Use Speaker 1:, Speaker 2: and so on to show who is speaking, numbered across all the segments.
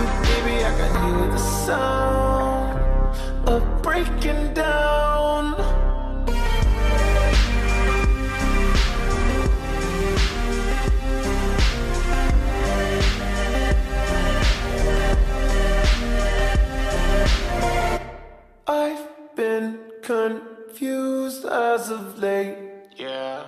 Speaker 1: you, baby, I can hear the sound of breaking down. I've been confused as of late, yeah.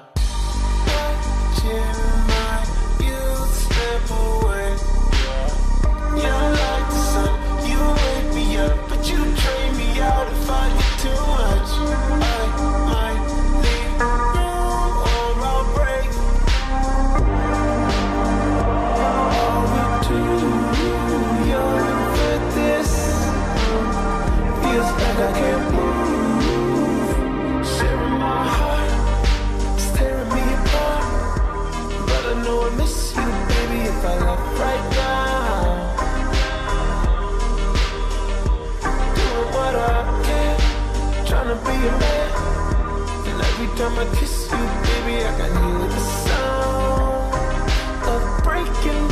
Speaker 1: I'ma kiss you, baby. I can hear the sound of breaking.